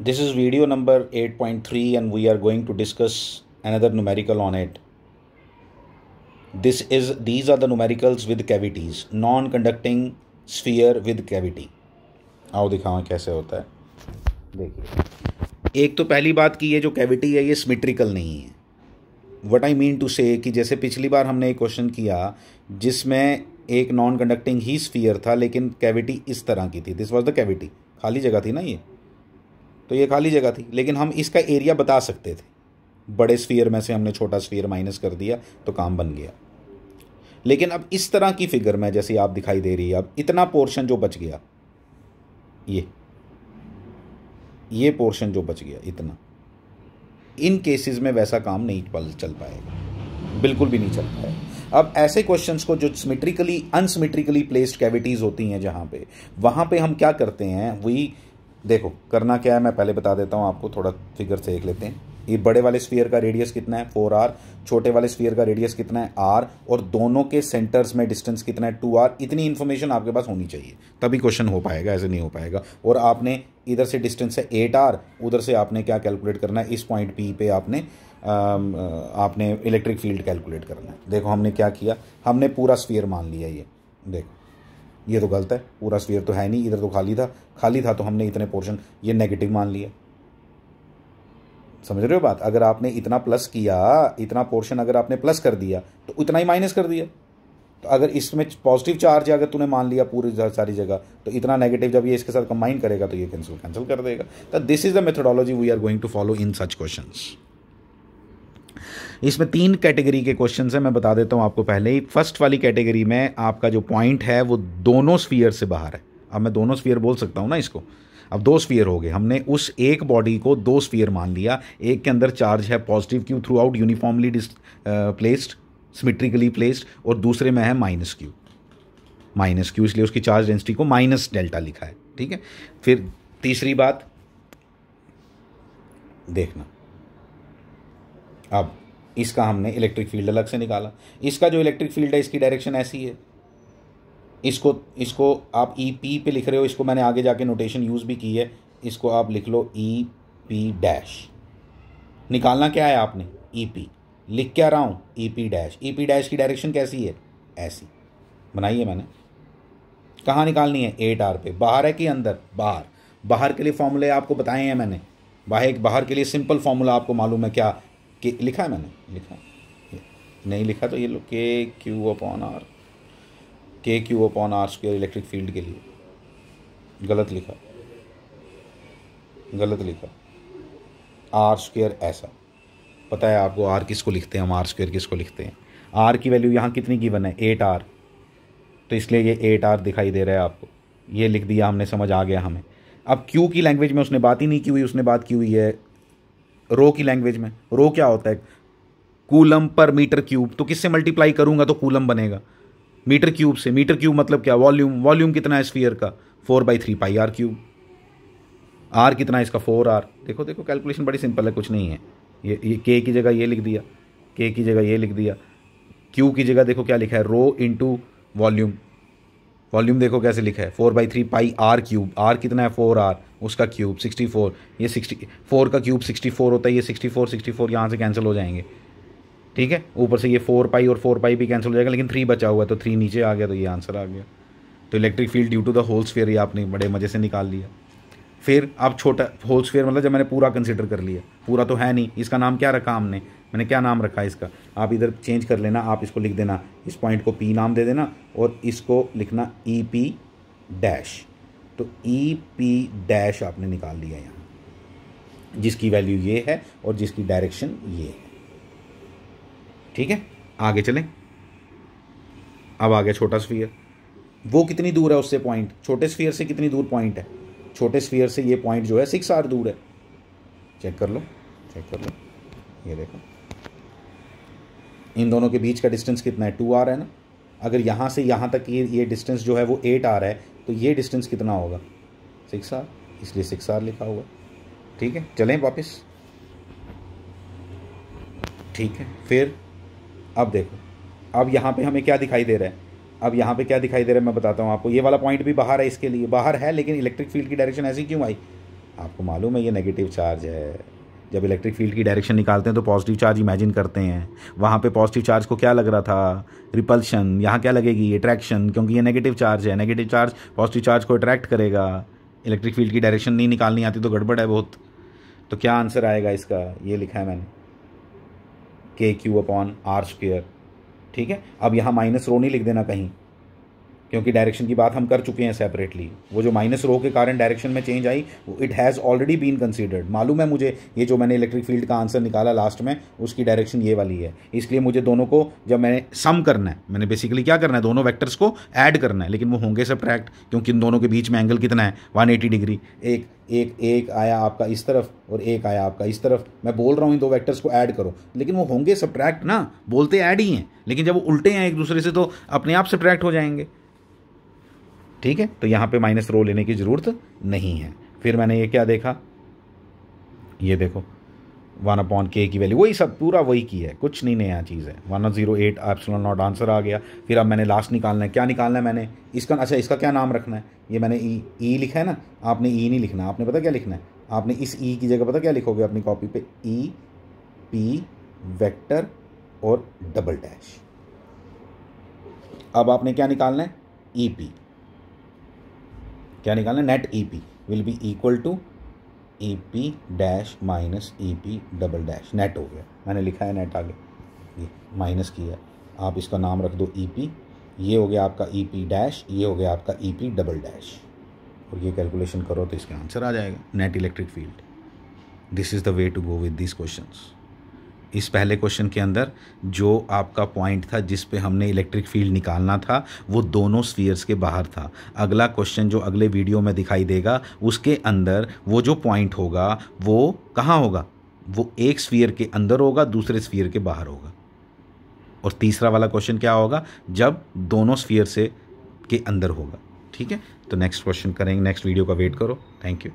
This is video number 8.3 and we are going to discuss another numerical on it. This is these are the numericals with cavities, non-conducting sphere with cavity. आओ दिखाओ कैसे होता है देखिए एक तो पहली बात कि ये जो कैविटी है ये सिमेट्रिकल नहीं है वट आई मीन टू से कि जैसे पिछली बार हमने एक क्वेश्चन किया जिसमें एक नॉन कंडक्टिंग ही स्फीयर था लेकिन कैविटी इस तरह की थी दिस वॉज़ द कैविटी खाली जगह थी ना ये तो ये खाली जगह थी। लेकिन हम इसका एरिया बता सकते थे। बड़े स्फीयर में से हमने छोटा स्फीयर माइनस कर दिया तो काम बन गया। लेकिन अब इस तरह की फिगर में जैसे आप दिखाई दे रही है, अब इतना पोर्शन जो बच गया, ये ये पोर्शन जो बच गया, इतना। इन केसेस में वैसा काम नहीं पल, चल पाएगा। बिल्कुल भी नहीं चल पाएगा। अब ऐसे क्वेश्चंस को जो सिमेट्रिकली अनसिमेट्रिकली प्लेस्ड कैविटीज़ होती हैं जहाँ पे, वहाँ पे हम क्या करते हैं वही देखो, करना क्या है, मैं पहले बता देता हूँ, आपको थोड़ा फिगर से देख लेते हैं। ये बड़े वाले स्फीयर का रेडियस कितना है? फोर आर छोटे वाले स्फीयर का रेडियस कितना है? आर और दोनों के सेंटर्स में डिस्टेंस कितना है? टू आर इतनी इन्फॉर्मेशन आपके पास होनी चाहिए। तभी क्वेश्चन हो पाएगा, ऐसे नहीं हो पाएगा। और आपने इधर से डिस्टेंस है एट आर उधर से आपने क्या कैलकुलेट करना है? इस पॉइंट पी पे आपने आपने इलेक्ट्रिक फ़ील्ड कैलकुलेट करना है। देखो, हमने क्या किया? हमने पूरा स्फीयर मान लिया ये। देखो। ये तो गलत है, पूरा स्फीयर तो है नहीं, इधर तो खाली था खाली था तो हमने इतने पोर्शन, ये नेगेटिव मान लिया समझ रहे हो बात? अगर आपने इतना प्लस किया, इतना पोर्शन अगर आपने प्लस कर दिया तो उतना ही माइनस कर दिया। तो अगर इसमें पॉजिटिव चार्ज अगर तूने मान लिया पूरी सारी जगह तो इतना नेगेटिव जब ये इसके साथ कंबाइन करेगा तो ये कैंसिल कैंसिल कर देगा। तो this is the methodology we are going to follow in such questions इसमें तीन कैटेगरी के क्वेश्चन हैं, मैं बता देता हूँ आपको पहले ही। फ़र्स्ट वाली कैटेगरी में आपका जो पॉइंट है, वो दोनों स्फीयर से बाहर है। अब मैं दोनों स्फीयर बोल सकता हूँ ना इसको? अब दो स्फीयर हो गए। हमने उस एक बॉडी को दो स्फीयर मान लिया। एक के अंदर चार्ज है positive Q throughout uniformly placed symmetrically placed और दूसरे में है माइनस क्यू माइनस क्यू इसलिए उसकी चार्ज डेंसिटी को माइनस डेल्टा लिखा है। ठीक है? फिर तीसरी बात, देखना। अब इसका हमने इलेक्ट्रिक फ़ील्ड अलग से निकाला। इसका जो इलेक्ट्रिक फ़ील्ड है, इसकी डायरेक्शन ऐसी है। इसको इसको आप ई पी पे लिख रहे हो, इसको मैंने आगे जाके नोटेशन यूज़ भी की है। इसको आप लिख लो ई पी डैश निकालना क्या है आपने? ई पी लिख क्या रहा हूँ? E P dash E P dash की डायरेक्शन कैसी है? ऐसी। बनाई है मैंने। कहाँ निकालनी है? एट आर पे। बाहर है कि अंदर? बाहर। बाहर के लिए फॉर्मूले आपको बताए हैं मैंने। बाहर बाहर के लिए सिंपल फॉर्मूला आपको मालूम है क्या कि लिखा है मैंने? लिखा नहीं लिखा तो ये लो K Q upon R K Q upon R square electric field के लिए। गलत लिखा। गलत लिखा। आर स्क्वेयर ऐसा। पता है आपको आर किसको लिखते हैं? हम आर स्क्वेयर किसको लिखते हैं? आर की वैल्यू यहाँ कितनी गिवन है? एट आर तो इसलिए ये एट आर दिखाई दे रहा है आपको। ये लिख दिया हमने, समझ आ गया हमें। अब क्यू की लैंग्वेज में उसने बात ही नहीं की हुई, उसने बात की हुई है रो की लैंग्वेज में। रो क्या होता है? Coulomb per metre cube. तो किससे मल्टीप्लाई करूँगा तो कूलम बनेगा। मीटर क्यूब से। मीटर क्यूब मतलब क्या? वॉल्यूम। वॉल्यूम कितना है स्फीयर का? Four by three pi R cube. R कितना है इसका? Four R. देखो देखो कैलकुलेशन बड़ी सिंपल है, कुछ नहीं है। ये ये के की जगह ये लिख दिया। के की जगह ये लिख दिया। क्यू की जगह देखो क्या लिखा है? Rho into volume. वॉल्यूम देखो कैसे लिखा है। Four by three pi R cube R कितना है? फोर आर उसका क्यूब सिक्सटी फोर ये सिक्सटी फोर का क्यूब सिक्सटी फोर होता है। ये सिक्सटी फोर सिक्सटी फोर यहाँ से कैंसिल हो जाएँगे। ठीक है? ऊपर से ये फोर पाई और फोर पाई भी कैंसिल हो जाएगा, लेकिन थ्री बचा हुआ है तो थ्री नीचे आ गया तो ये आंसर आ गया। तो electric field due to the whole sphere ये आपने बड़े मज़े से निकाल लिया। फिर आप छोटा होल स्फेयर मतलब जब मैंने पूरा कंसिडर कर लिया। पूरा तो है नहीं। इसका नाम क्या रखा हमने? मैंने क्या नाम रखा है इसका? आप इधर चेंज कर लेना, आप इसको लिख देना। इस पॉइंट को पी नाम दे देना और इसको लिखना ई पी डैश तो ई पी डैश आपने निकाल लिया यहाँ। जिसकी वैल्यू ये है और जिसकी डायरेक्शन ये है। ठीक है? आगे चलें। अब आ गया छोटा स्फीयर वो कितनी दूर है उससे पॉइंट छोटे स्फीयर से कितनी दूर पॉइंट है? छोटे स्फीयर से ये पॉइंट जो है सिक्स आर दूर है। चेक कर लो। चेक कर लो। ये देखो। इन दोनों के बीच का डिस्टेंस कितना है? टू आर है ना? अगर यहाँ से यहाँ तक ये ये डिस्टेंस जो है वो एट आर है तो ये डिस्टेंस कितना होगा? सिक्स आर इसलिए सिक्स आर लिखा हुआ ठीक है? चलें वापस। ठीक है? फिर अब देखो। अब यहाँ पे हमें क्या दिखाई दे रहा है? अब यहाँ पे क्या दिखाई दे रहा है मैं बताता हूँ आपको। ये वाला पॉइंट भी बाहर है इसके लिए। बाहर है, लेकिन इलेक्ट्रिक फ़ील्ड की डायरेक्शन ऐसी क्यों आई? आपको मालूम है ये नेगेटिव चार्ज है। जब इलेक्ट्रिक फ़ील्ड की डायरेक्शन निकालते हैं तो पॉजिटिव चार्ज इमेजिन करते हैं। वहाँ पे पॉजिटिव चार्ज को क्या लग रहा था? रिपल्शन यहाँ क्या लगेगी? अट्रैक्शन क्योंकि ये नेगेटिव चार्ज है। नेगेटिव चार्ज पॉजिटिव चार्ज को अट्रैक्ट करेगा। इलेक्ट्रिक फ़ील्ड की डायरेक्शन नहीं निकालनी आती तो गड़बड़ है बहुत। तो क्या आंसर आएगा इसका? ये लिखा है मैंने। के क्यू अपॉन आर स्क्वेयर ठीक है? अब यहाँ माइनस रो नहीं लिख देना कहीं। क्योंकि डायरेक्शन की बात हम कर चुके हैं सेपरेटली वो जो माइनस रो के कारण डायरेक्शन में चेंज आई, वो it has already been considered मालूम है मुझे ये जो मैंने इलेक्ट्रिक फ़ील्ड का आंसर निकाला लास्ट में, उसकी डायरेक्शन ये वाली है। इसलिए मुझे दोनों को जब मैंने सम करना है, मैंने बेसिकली क्या करना है, दोनों वैक्टर्स को ऐड करना है, लेकिन वो होंगे सब्ट्रैक्ट क्योंकि इन दोनों के बीच में एंगल कितना है? वन डिग्री एक एक एक आया आपका इस तरफ़ और एक आया आपका इस तरफ़। मैं बोल रहा हूँ इन दो वेक्टर्स को ऐड करो। लेकिन वो होंगे सब्ट्रैक्ट ना, बोलते ऐड ही हैं। लेकिन जब वो उल्टे हैं एक दूसरे से तो अपने आप सब्ट्रैक्ट हो जाएँगे। ठीक है? तो यहाँ पे माइनस रो लेने की ज़रूरत नहीं है। फिर मैंने ये क्या देखा? ये देखो वन अपॉन के की वैल्यू वही सब पूरा वही की है। कुछ नहीं नया चीज़ है। One zero eight epsilon naught answer आ गया। फिर अब मैंने लास्ट निकालना है। क्या निकालना है मैंने? इसका अच्छा इसका क्या नाम रखना है? ये मैंने ई e, ई e लिखा है ना? आपने ई e नहीं लिखना। आपने पता क्या लिखना है? आपने इस ई की जगह पता क्या लिखोगे अपनी कॉपी पे? ई पी वेक्टर और डबल डैश अब आपने क्या निकालना है? ई पी क्या निकालना net E P will be equal to E P dash minus E P double dash net हो गया। मैंने लिखा है नेट आगे। ये माइनस किया आप इसका नाम रख दो ई पी ये हो गया आपका ई पी डैश ये हो गया आपका ई पी डबल डैश और ये कैलकुलेशन करो तो इसका आंसर आ जाएगा। Net electric field this is the way to go with this questions इस पहले क्वेश्चन के अंदर जो आपका पॉइंट था, जिस पे हमने इलेक्ट्रिक फ़ील्ड निकालना था, वो दोनों स्फीयर्स के बाहर था। अगला क्वेश्चन जो अगले वीडियो में दिखाई देगा, उसके अंदर वो जो पॉइंट होगा, वो कहाँ होगा? वो एक स्फीयर के अंदर होगा, दूसरे स्फीयर के बाहर होगा। और तीसरा वाला क्वेश्चन क्या होगा? जब दोनों स्फीयर से के अंदर होगा। ठीक है? तो नेक्स्ट क्वेश्चन करेंगे नेक्स्ट वीडियो का वेट करो। Thank you